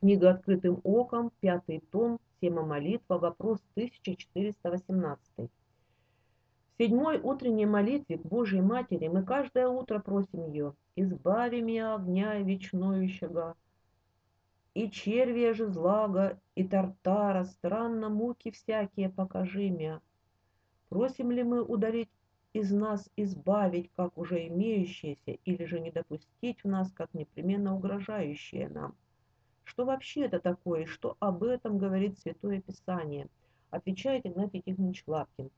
Книга «Открытым оком», пятый том, тема молитва, вопрос 1418. В седьмой утренней молитве к Божьей Матери мы каждое утро просим ее «Избави меня огня вечноющего, и червя же злага, и тартара, странно муки всякие покажи меня». Просим ли мы удалить из нас избавить, как уже имеющееся, или же не допустить в нас, как непременно угрожающее нам – что вообще это такое и что об этом говорит Святое Писание? Отвечает Игнатий Тихонович Лапкин.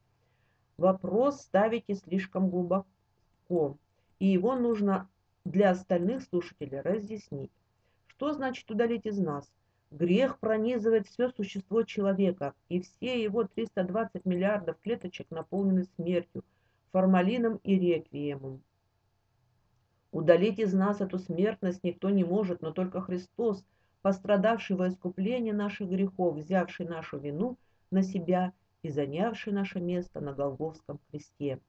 Вопрос ставите слишком глубоко, и его нужно для остальных слушателей разъяснить. Что значит удалить из нас? Грех пронизывает все существо человека, и все его 320 миллиардов клеточек наполнены смертью, формалином и реквиемом. Удалить из нас эту смертность никто не может, но только Христос – пострадавший во искупление наших грехов, взявший нашу вину на себя и занявший наше место на Голговском кресте.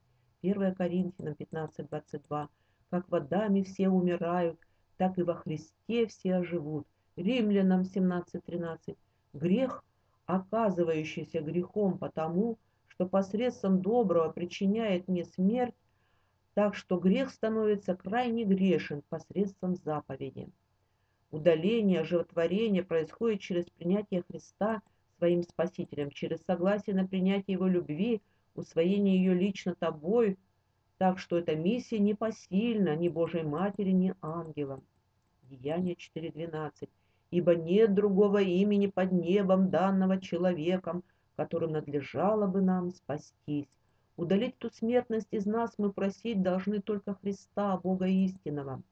1 Коринфянам 15:22. Как водами все умирают, так и во Христе все оживут. Римлянам 17:13. Грех, оказывающийся грехом потому, что посредством доброго причиняет мне смерть, так что грех становится крайне грешен посредством заповеди. Удаление, оживотворение происходит через принятие Христа своим Спасителем, через согласие на принятие Его любви, усвоение ее лично тобой, так что эта миссия не посильна ни Божьей Матери, ни ангелам. Деяние 4.12. Ибо нет другого имени под небом, данного человеком, которым надлежало бы нам спастись. Удалить ту смертность из нас мы просить должны только Христа, Бога истинного.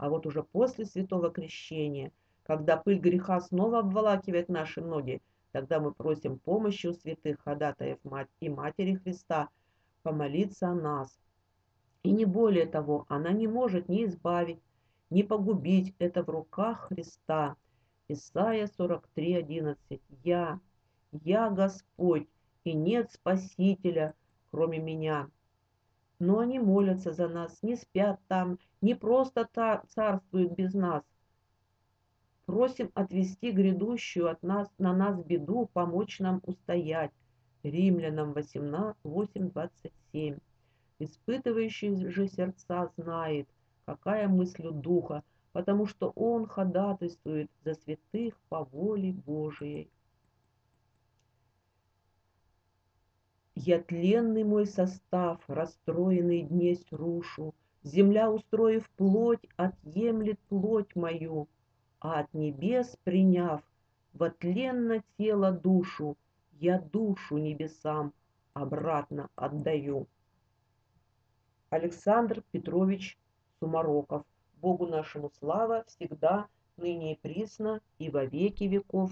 А вот уже после святого крещения, когда пыль греха снова обволакивает наши ноги, тогда мы просим помощи у святых ходатаев и Матери Христа помолиться о нас. И не более того, она не может ни избавить, ни погубить это в руках Христа. Исайя 43:11. Я, я Господь, и нет Спасителя, кроме меня но они молятся за нас, не спят там, не просто царствуют без нас. Просим отвести грядущую от нас, на нас беду, помочь нам устоять. Римлянам 8.27. Испытывающий же сердца знает, какая мысль у Духа, потому что Он ходатайствует за святых по воле Божией. Я тленный мой состав, расстроенный днесь рушу, Земля, устроив плоть, отъемлет плоть мою, А от небес приняв, во тленно тело душу, Я душу небесам обратно отдаю. Александр Петрович Сумароков. Богу нашему слава всегда, ныне и присно, и во веки веков.